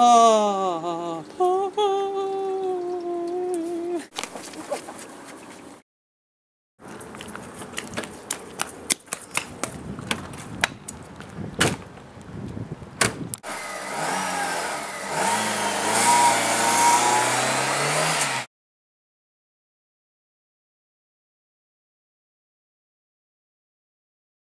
아파